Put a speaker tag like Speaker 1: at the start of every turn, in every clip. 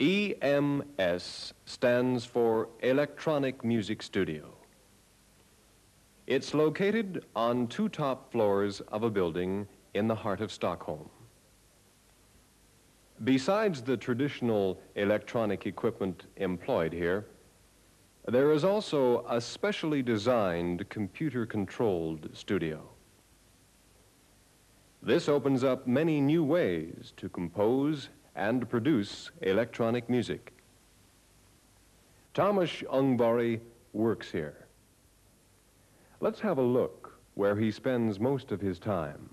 Speaker 1: EMS stands for Electronic Music Studio. It's located on two top floors of a building in the heart of Stockholm. Besides the traditional electronic equipment employed here, there is also a specially designed computer-controlled studio. This opens up many new ways to compose and produce electronic music. Thomas Ungvary works here. Let's have a look where he spends most of his time.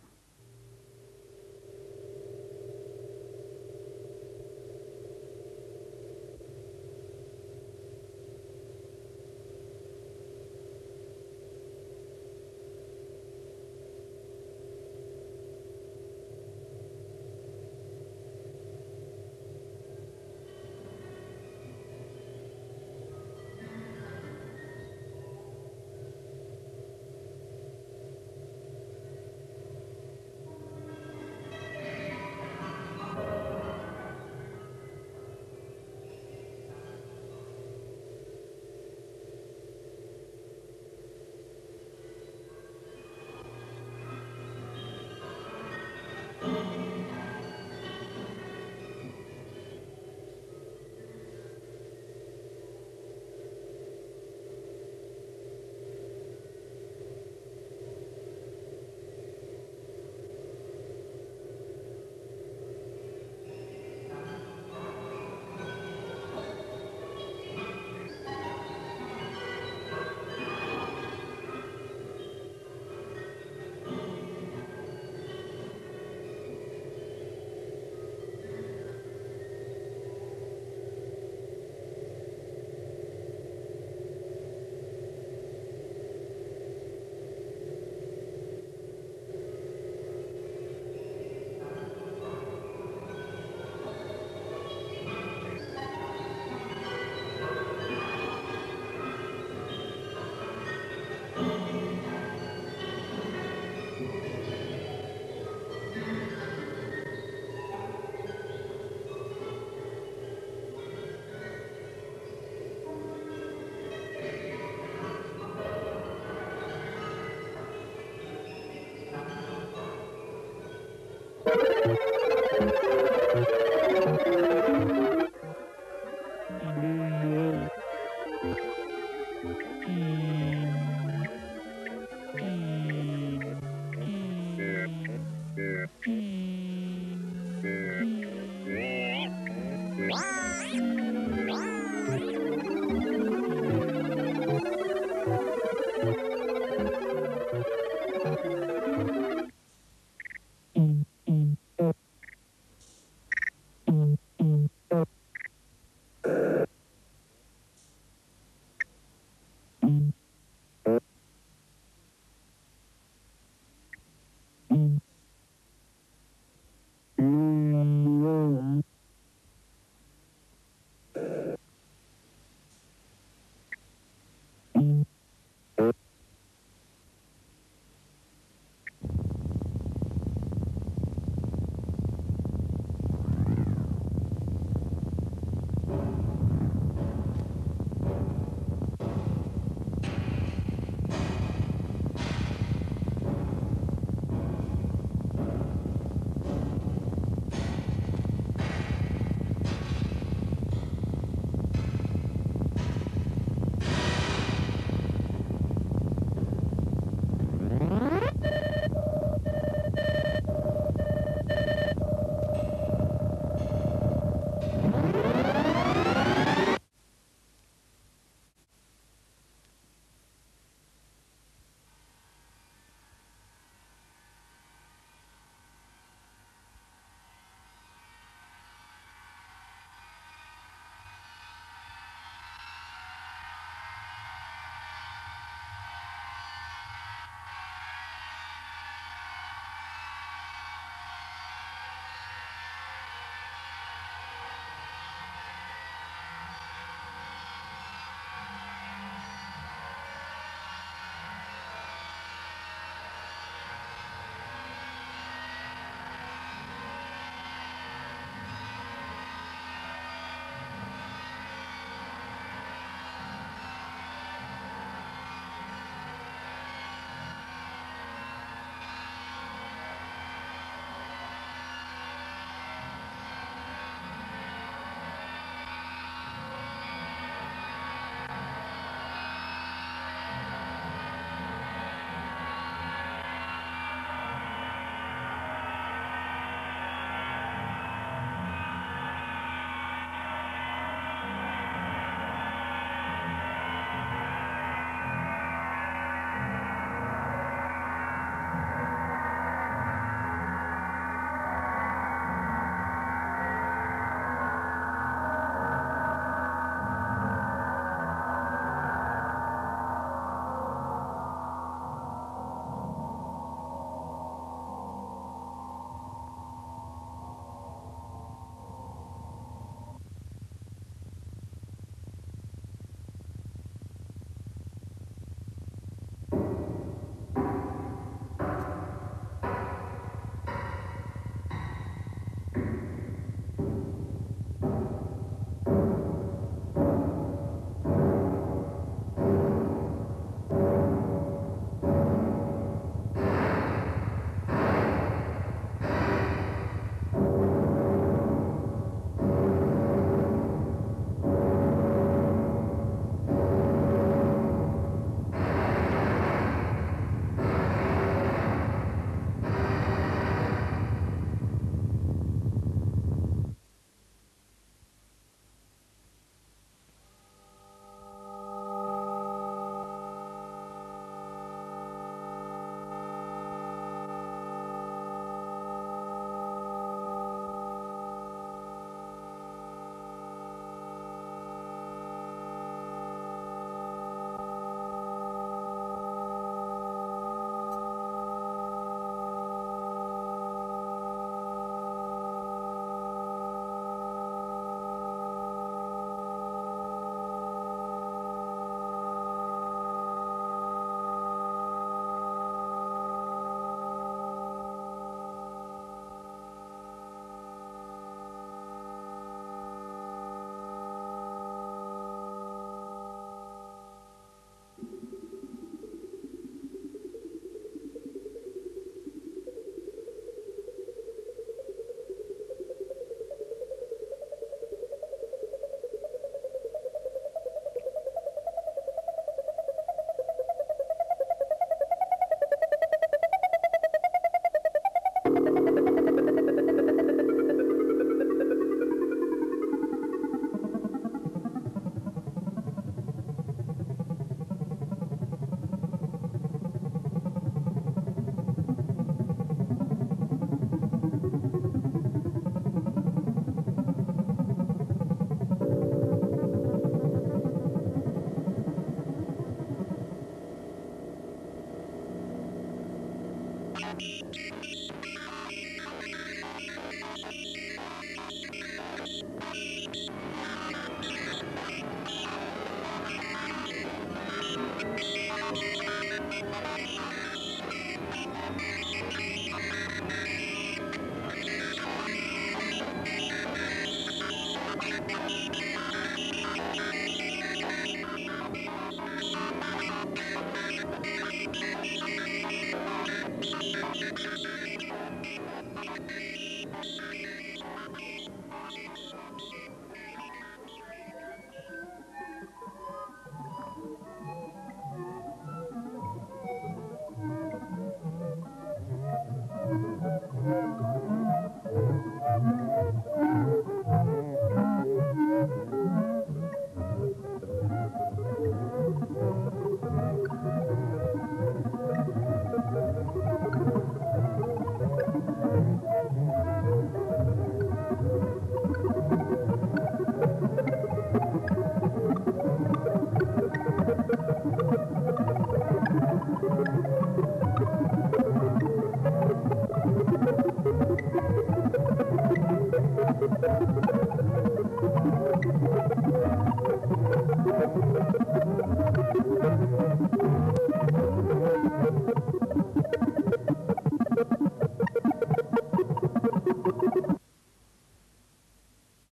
Speaker 1: Mm-hmm.